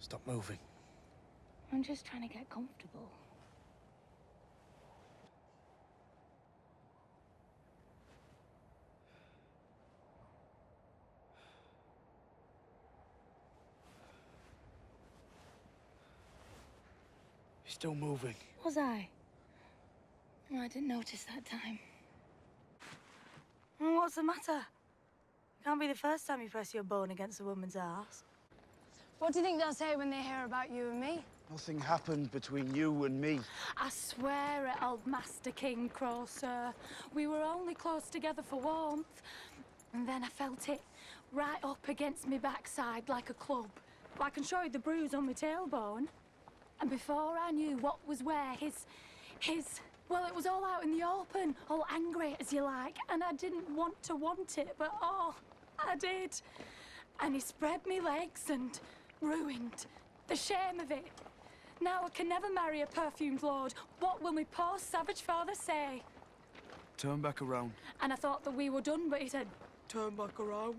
Stop moving. I'm just trying to get comfortable. You're still moving. Was I? I didn't notice that time. What's the matter? Can't be the first time you press your bone against a woman's ass. What do you think they'll say when they hear about you and me? Nothing happened between you and me. I swear it, old Master King Crow, sir. We were only close together for warmth. And then I felt it right up against me backside like a club. I can show you the bruise on my tailbone. And before I knew what was where, his... his... Well, it was all out in the open, all angry as you like. And I didn't want to want it, but oh, I did. And he spread me legs and ruined. The shame of it. Now I can never marry a perfumed lord. What will my poor savage father say? Turn back around. And I thought that we were done, but he said, turn back around.